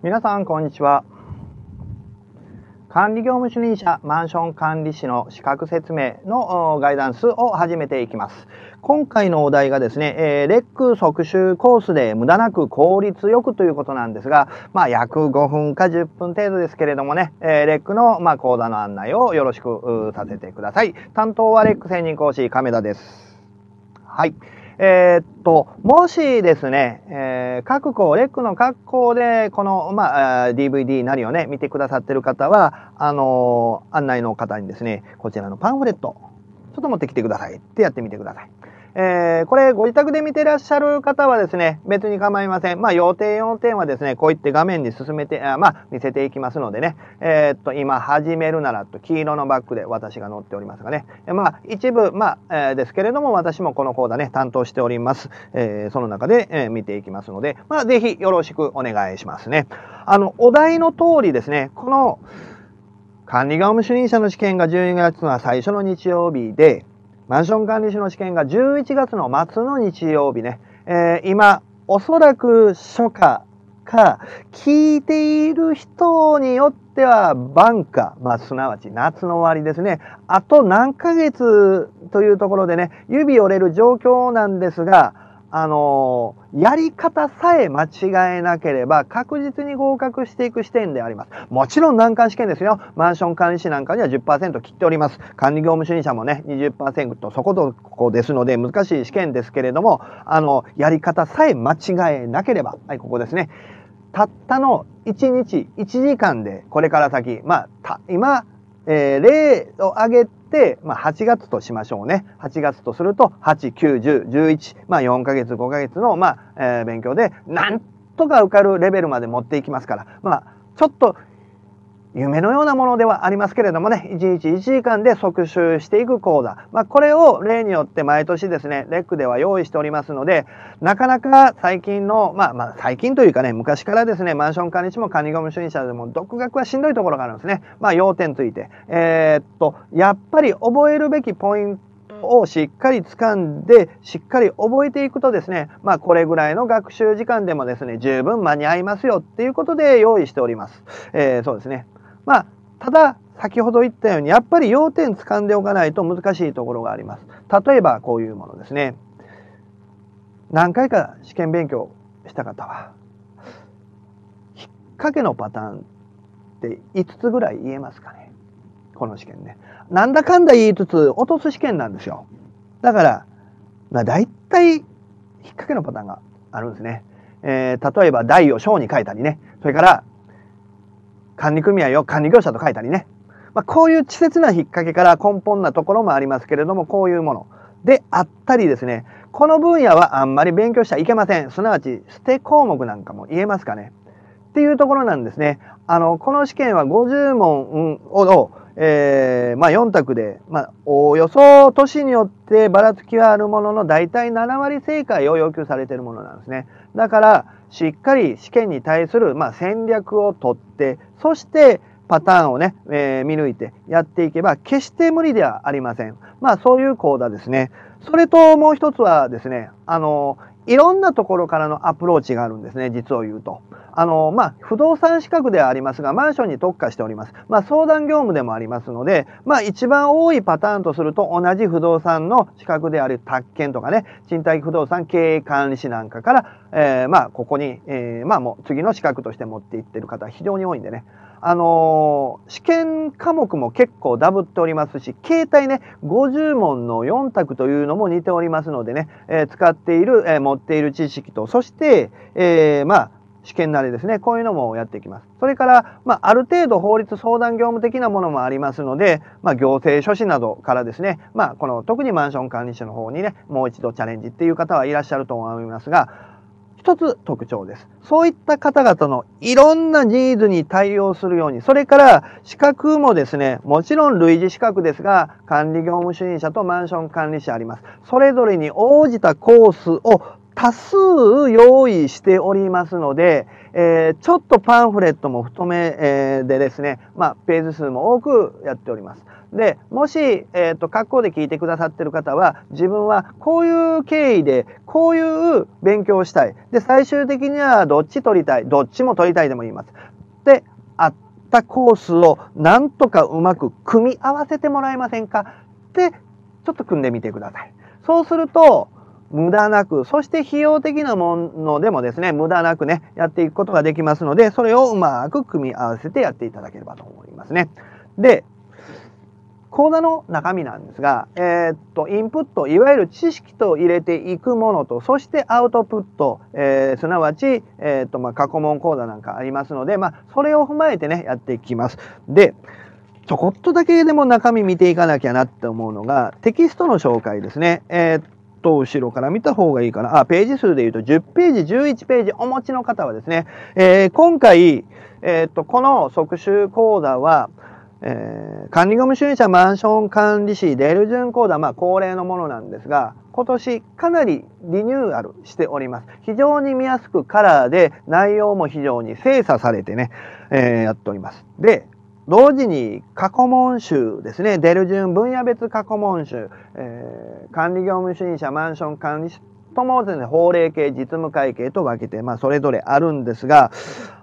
皆さん、こんにちは。管理業務主任者マンション管理士の資格説明のガイダンスを始めていきます。今回のお題がですね、えー、レック即習コースで無駄なく効率よくということなんですが、まあ約5分か10分程度ですけれどもね、えー、レックの、まあ、講座の案内をよろしくさせてください。担当はレック専任講師亀田です。はい。えー、っと、もしですね、えー、各校、レックの各校で、この、まあ、DVD なりをね、見てくださってる方は、あのー、案内の方にですね、こちらのパンフレット、ちょっと持ってきてくださいってやってみてください。えー、これご自宅で見てらっしゃる方はですね、別に構いません。まあ、要点要点はですね、こういって画面に進めて、あまあ、見せていきますのでね、えー、っと、今、始めるならと、黄色のバッグで私が載っておりますがね、まあ、一部、まあ、えー、ですけれども、私もこの講座ね、担当しております。えー、その中で、えー、見ていきますので、まあ、ぜひよろしくお願いしますね。あの、お題の通りですね、この、管理業務主任者の試験が12月の最初の日曜日で、マンション管理士の試験が11月の末の日曜日ね、えー、今、おそらく初夏か、聞いている人によっては晩夏、まあ、すなわち夏の終わりですね。あと何ヶ月というところでね、指折れる状況なんですが、あの、やり方さえ間違えなければ確実に合格していく視点であります。もちろん難関試験ですよ。マンション管理士なんかには10%切っております。管理業務主任者もね、20%とそこそこですので難しい試験ですけれども、あの、やり方さえ間違えなければ、はい、ここですね。たったの1日1時間でこれから先、まあ、今、えー、例を挙げて、まあ、8月としましょうね。8月とすると、8、9、10、11、まあ、4ヶ月、5ヶ月の、まあ、えー、勉強で、なんとか受かるレベルまで持っていきますから、まあ、ちょっと夢のようなものではありますけれどもね、1日1時間で即習していく講座。まあ、これを例によって毎年ですね、レックでは用意しておりますので、なかなか最近の、まあまあ最近というかね、昔からですね、マンション管理士も管理業務主任者でも独学はしんどいところがあるんですね。まあ要点ついて。えー、っと、やっぱり覚えるべきポイントをしっかり掴んで、しっかり覚えていくとですね、まあこれぐらいの学習時間でもですね、十分間に合いますよっていうことで用意しております。えー、そうですね。まあ、ただ、先ほど言ったように、やっぱり要点掴んでおかないと難しいところがあります。例えば、こういうものですね。何回か試験勉強した方は、引っ掛けのパターンって5つぐらい言えますかね。この試験ね。なんだかんだ言いつつ、落とす試験なんですよ。だから、まあ大体、引っ掛けのパターンがあるんですね。えー、例えば、大を小に書いたりね。それから、管理組合を管理業者と書いたりね。まあ、こういう稚拙な引っ掛けから根本なところもありますけれども、こういうものであったりですね、この分野はあんまり勉強しちゃいけません。すなわち、捨て項目なんかも言えますかね。っていうところなんですね。あの、この試験は50問を、えー、まあ4択で、まあ、およそ年によってばらつきはあるものの、大体7割正解を要求されているものなんですね。だから、しっかり試験に対する、まあ、戦略をとって、そしてパターンをね、えー、見抜いてやっていけば、決して無理ではありません。まあ、そういう講座ですね。それともう一つはですね、あの、いろんなところからのアプローチがあるんですね、実を言うと。あの、まあ、不動産資格ではありますが、マンションに特化しております。まあ、相談業務でもありますので、まあ、一番多いパターンとすると、同じ不動産の資格である宅建とかね、賃貸不動産経営管理士なんかから、えー、まあ、ここに、えー、まあ、もう次の資格として持っていってる方非常に多いんでね。あの、試験科目も結構ダブっておりますし、携帯ね、50問の4択というのも似ておりますのでね、えー、使っている、えー、持っている知識と、そして、えまあ、試験慣れですね。こういうのもやっていきます。それから、まあ、ある程度法律相談業務的なものもありますので、まあ、行政書士などからですね、まあ、この、特にマンション管理士の方にね、もう一度チャレンジっていう方はいらっしゃると思いますが、一つ特徴です。そういった方々のいろんなニーズに対応するように、それから資格もですね、もちろん類似資格ですが、管理業務主任者とマンション管理者あります。それぞれに応じたコースを多数用意しておりますので、えー、ちょっとパンフレットも太め、え、でですね、まあ、ページ数も多くやっております。で、もし、えっ、ー、と、格好で聞いてくださってる方は、自分はこういう経緯で、こういう勉強をしたい。で、最終的にはどっち取りたい。どっちも取りたいでも言います。で、あったコースをなんとかうまく組み合わせてもらえませんかって、ちょっと組んでみてください。そうすると、無駄なく、そして費用的なものでもですね、無駄なくね、やっていくことができますので、それをうまく組み合わせてやっていただければと思いますね。で、講座の中身なんですが、えー、っと、インプット、いわゆる知識と入れていくものと、そしてアウトプット、えー、すなわち、えー、っと、まあ、過去問講座なんかありますので、まあ、それを踏まえてね、やっていきます。で、ちょこっとだけでも中身見ていかなきゃなって思うのが、テキストの紹介ですね。えー、っと後ろから見た方がいいかな。あ、ページ数で言うと10ページ、11ページお持ちの方はですね、え、今回、え、っと、この即習講座は、えー、管理業務主任者マンション管理士デルジュン講座、まあ恒例のものなんですが、今年かなりリニューアルしております。非常に見やすくカラーで内容も非常に精査されてね、えー、やっております。で、同時に過去問集ですね、デルジュン分野別過去問集、えー、管理業務主任者マンション管理ともですね、法令系、実務会計と分けて、まあ、それぞれあるんですが、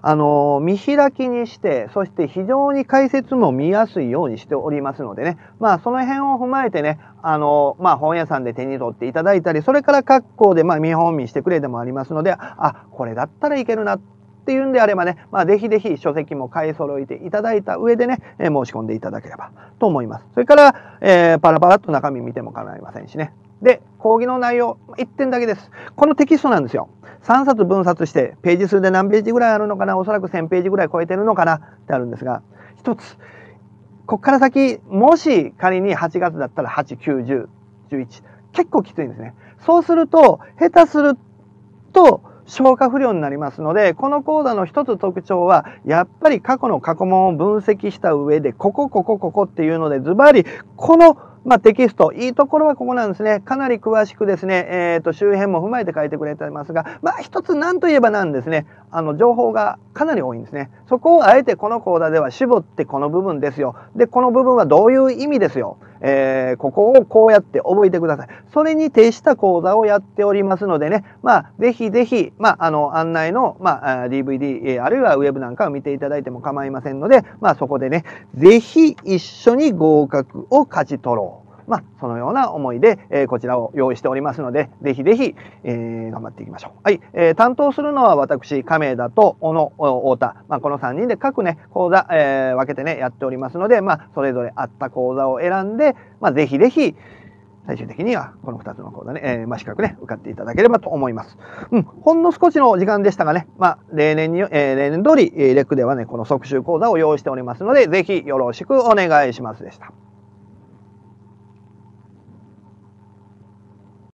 あの、見開きにして、そして非常に解説も見やすいようにしておりますのでね、まあ、その辺を踏まえてね、あの、まあ、本屋さんで手に取っていただいたり、それから各校で、まあ、見本見してくれでもありますので、あ、これだったらいけるなっていうんであればね、まあ、ぜひぜひ書籍も買い揃えていただいた上でね、えー、申し込んでいただければと思います。それから、えー、パラパラっと中身見ても構いませんしね。で、講義の内容、1点だけです。このテキストなんですよ。3冊分冊して、ページ数で何ページぐらいあるのかな、おそらく1000ページぐらい超えてるのかな？ってあるんですが、一つ、こっから先、もし仮に8月だったら8、9、10、11、結構きついんですね。そうすると、下手すると、消化不良になりますので、この講座の一つ特徴は、やっぱり過去の過去問を分析した上で、ここ、ここ、ここっていうので、ズバリ、このまあ、テキスト、いいところはここなんですね。かなり詳しくですね、えっ、ー、と、周辺も踏まえて書いてくれてますが、まあ、一つ何といえばなんですね、あの、情報がかなり多いんですね。そこをあえてこの講座では絞ってこの部分ですよ。で、この部分はどういう意味ですよ。えー、ここをこうやって覚えてください。それに徹した講座をやっておりますのでね、まあ、ぜひぜひ、まあ、あの、案内の、まあ、DVD、あるいはウェブなんかを見ていただいても構いませんので、まあ、そこでね、ぜひ一緒に合格を勝ち取ろう。まあ、そのような思いで、えー、こちらを用意しておりますので、ぜひぜひ、えー、頑張っていきましょう。はい。えー、担当するのは私、亀田と小野、太田、まあ、この3人で各ね、講座、えー、分けてね、やっておりますので、まあ、それぞれあった講座を選んで、まあ、ぜひぜひ、最終的にはこの2つの講座ね、えー、まあ、資格ね、受かっていただければと思います。うん、ほんの少しの時間でしたがね、まあ、例年に、えー、例年通り、えー、レックではね、この即習講座を用意しておりますので、ぜひよろしくお願いしますでした。